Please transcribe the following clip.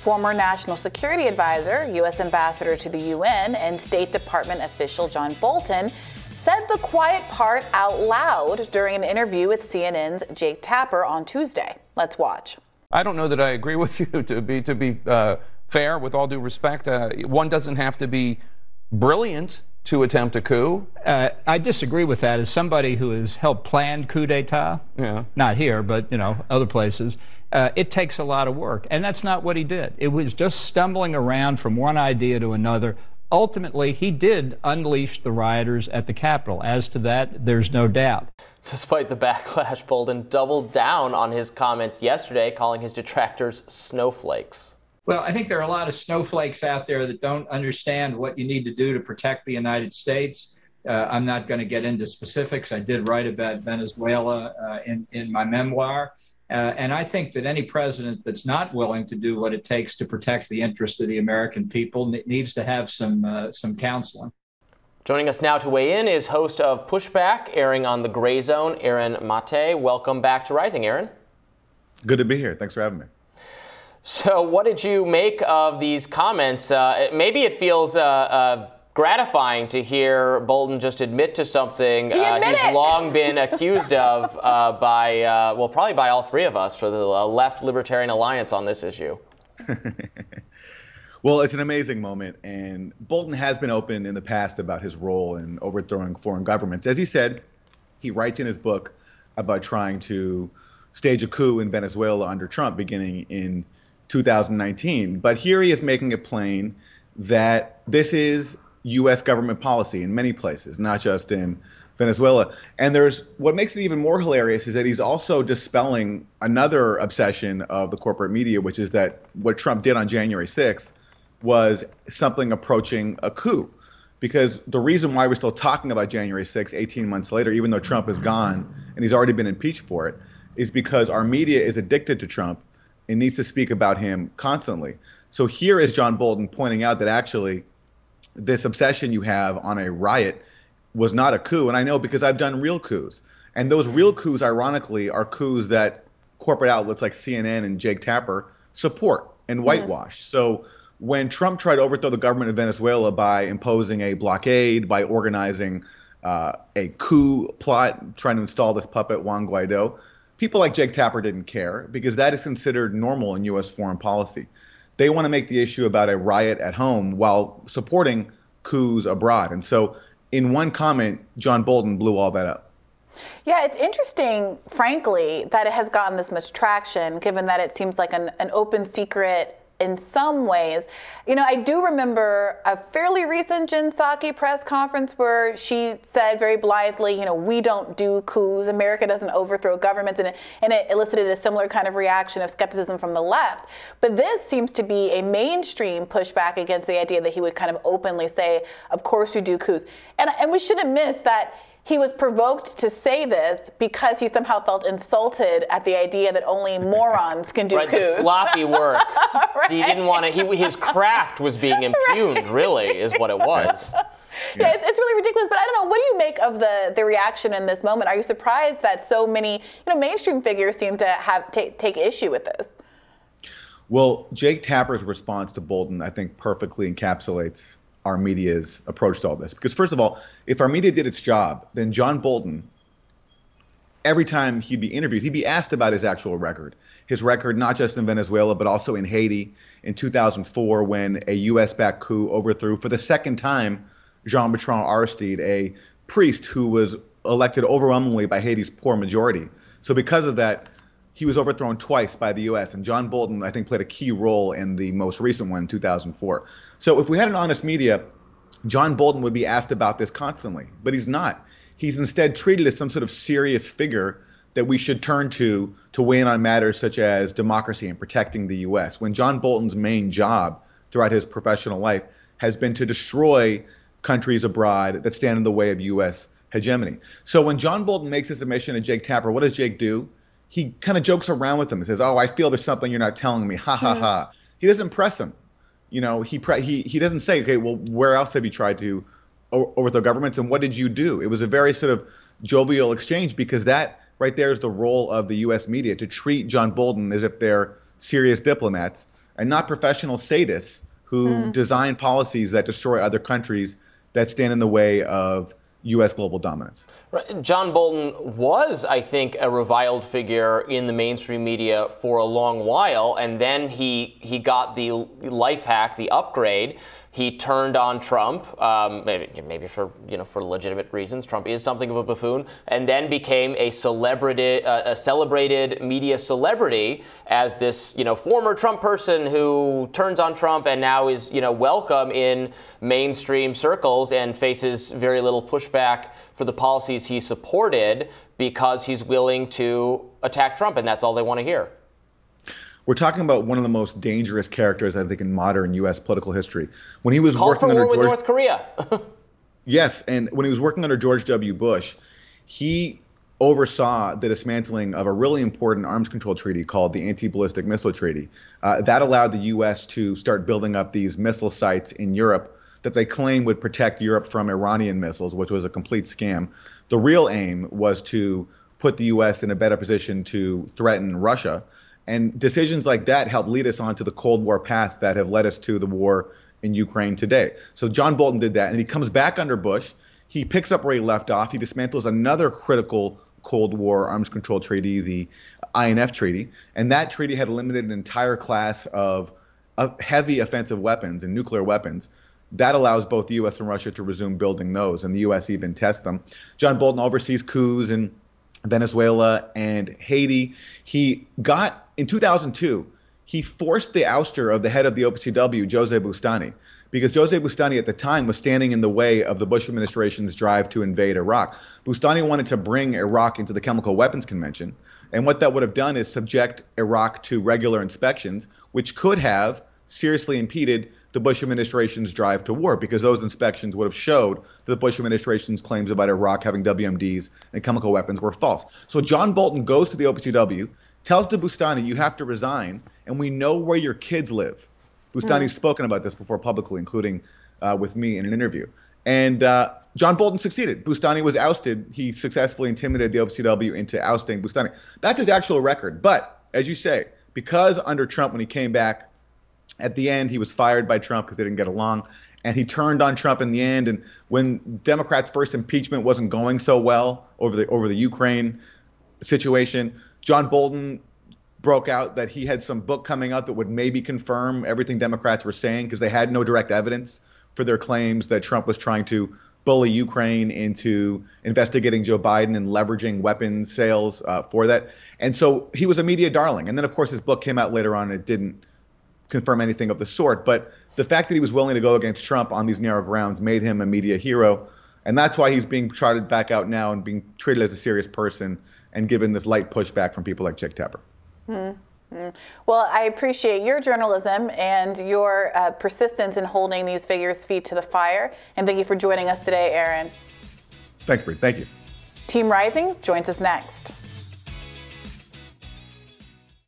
Former National Security Advisor, U.S. Ambassador to the UN, and State Department official John Bolton said the quiet part out loud during an interview with CNN's Jake Tapper on Tuesday. Let's watch. I don't know that I agree with you to be to be uh, fair. With all due respect, uh, one doesn't have to be brilliant to attempt a coup. Uh, I disagree with that. As somebody who has helped plan coup d'état, yeah. not here, but you know other places, uh, it takes a lot of work, and that's not what he did. It was just stumbling around from one idea to another. Ultimately, he did unleash the rioters at the Capitol. As to that, there's no doubt. Despite the backlash, Bolton doubled down on his comments yesterday, calling his detractors snowflakes. Well, I think there are a lot of snowflakes out there that don't understand what you need to do to protect the United States. Uh, I'm not going to get into specifics. I did write about Venezuela uh, in, in my memoir. Uh, and I think that any president that's not willing to do what it takes to protect the interest of the American people needs to have some uh, some counseling. Joining us now to weigh in is host of Pushback, airing on the Grayzone, Aaron Mate. Welcome back to Rising, Aaron. Good to be here. Thanks for having me. So, what did you make of these comments? Uh, maybe it feels uh, uh, gratifying to hear Bolton just admit to something he uh, he's it. long been accused of uh, by, uh, well, probably by all three of us for the left libertarian alliance on this issue. well, it's an amazing moment, and Bolton has been open in the past about his role in overthrowing foreign governments. As he said, he writes in his book about trying to stage a coup in Venezuela under Trump beginning in 2019. But here he is making it plain that this is U.S. government policy in many places, not just in Venezuela. And there's what makes it even more hilarious is that he's also dispelling another obsession of the corporate media, which is that what Trump did on January 6th was something approaching a coup. Because the reason why we're still talking about January 6th, 18 months later, even though Trump is gone and he's already been impeached for it, is because our media is addicted to Trump and needs to speak about him constantly. So here is John Bolton pointing out that actually this obsession you have on a riot was not a coup. And I know because I've done real coups. And those real coups, ironically, are coups that corporate outlets like CNN and Jake Tapper support and whitewash. Mm-hmm. So when Trump tried to overthrow the government of Venezuela by imposing a blockade, by organizing uh, a coup plot, trying to install this puppet Juan Guaido, people like Jake Tapper didn't care because that is considered normal in U.S. foreign policy. They want to make the issue about a riot at home while supporting coups abroad. And so, in one comment, John Bolton blew all that up. Yeah, it's interesting, frankly, that it has gotten this much traction, given that it seems like an, an open secret in some ways. You know, I do remember a fairly recent Jen Psaki press conference where she said very blithely, you know, we don't do coups, America doesn't overthrow governments, and it, and it elicited a similar kind of reaction of skepticism from the left. But this seems to be a mainstream pushback against the idea that he would kind of openly say, of course we do coups. And, and we shouldn't miss that he was provoked to say this because he somehow felt insulted at the idea that only morons can do right, coups. The sloppy work. right. He didn't want to. His craft was being impugned. Right. Really, is what it was. Yeah, yeah it's, it's, really ridiculous. But I don't know. What do you make of the the reaction in this moment? Are you surprised that so many you know mainstream figures seem to have t- take issue with this? Well, Jake Tapper's response to Bolton, I think, perfectly encapsulates our media's approach to all this. Because first of all, if our media did its job, then John Bolton, every time he'd be interviewed, he'd be asked about his actual record. His record, not just in Venezuela, but also in Haiti in 2004, when a U.S. backed coup overthrew for the second time Jean Bertrand Aristide, a priest who was elected overwhelmingly by Haiti's poor majority. So, because of that, he was overthrown twice by the U.S. And John Bolton, I think, played a key role in the most recent one, 2004. So if we had an honest media, John Bolton would be asked about this constantly, but he's not. He's instead treated as some sort of serious figure that we should turn to to weigh in on matters such as democracy and protecting the U.S. When John Bolton's main job throughout his professional life has been to destroy countries abroad that stand in the way of U.S. hegemony. So when John Bolton makes his admission to Jake Tapper, what does Jake do? He kind of jokes around with him and says, "Oh, I feel there's something you're not telling me." Ha ha ha. He doesn't press him. You know, he pre- he he doesn't say, "Okay, well, where else have you tried to overthrow governments, and what did you do?" It was a very sort of jovial exchange because that right there is the role of the U.S. media to treat John Bolton as if they're serious diplomats and not professional sadists who mm. design policies that destroy other countries that stand in the way of U.S. global dominance. John Bolton was, I think, a reviled figure in the mainstream media for a long while, and then he he got the life hack, the upgrade he turned on Trump, um, maybe, maybe for you know for legitimate reasons. Trump is something of a buffoon, and then became a celebrity, uh, a celebrated media celebrity as this you know former Trump person who turns on Trump and now is you know welcome in mainstream circles and faces very little pushback for the policies he supported because he's willing to attack Trump, and that's all they want to hear we're talking about one of the most dangerous characters I think in modern U.S. political history. When he was Call working for under war George, with North Korea. yes, and when he was working under George W. Bush, he oversaw the dismantling of a really important arms control treaty called the Anti-Ballistic Missile Treaty. Uh, that allowed the U.S. to start building up these missile sites in Europe that they claim would protect Europe from Iranian missiles, which was a complete scam. The real aim was to put the U.S. in a better position to threaten Russia. And decisions like that help lead us onto the Cold War path that have led us to the war in Ukraine today. So John Bolton did that, and he comes back under Bush. He picks up where he left off. He dismantles another critical Cold War arms control treaty, the INF Treaty, and that treaty had eliminated an entire class of, of heavy offensive weapons and nuclear weapons. That allows both the U.S. and Russia to resume building those, and the U.S. even test them. John Bolton oversees coups in Venezuela and Haiti. He got in 2002, he forced the ouster of the head of the OPCW, Jose Bustani, because Jose Bustani at the time was standing in the way of the Bush administration's drive to invade Iraq. Bustani wanted to bring Iraq into the Chemical Weapons Convention, and what that would have done is subject Iraq to regular inspections, which could have seriously impeded the Bush administration's drive to war because those inspections would have showed that the Bush administration's claims about Iraq having WMDs and chemical weapons were false. So John Bolton goes to the OPCW, tells to Bustani, you have to resign, and we know where your kids live. Bustani's mm. spoken about this before publicly, including uh, with me in an interview. And uh, John Bolton succeeded. Bustani was ousted. He successfully intimidated the OPCW into ousting Bustani. That's his actual record. But as you say, because under Trump, when he came back, at the end, he was fired by Trump because they didn't get along. And he turned on Trump in the end. And when Democrats' first impeachment wasn't going so well over the over the Ukraine situation, John Bolton broke out that he had some book coming out that would maybe confirm everything Democrats were saying because they had no direct evidence for their claims that Trump was trying to bully Ukraine into investigating Joe Biden and leveraging weapons sales uh, for that. And so he was a media darling. And then, of course, his book came out later on and it didn't confirm anything of the sort. But the fact that he was willing to go against Trump on these narrow grounds made him a media hero. And that's why he's being trotted back out now and being treated as a serious person and given this light pushback from people like Jake Tapper. Mm-hmm. Well, I appreciate your journalism and your uh, persistence in holding these figures' feet to the fire. And thank you for joining us today, Aaron. Thanks, Brie. Thank you. Team Rising joins us next.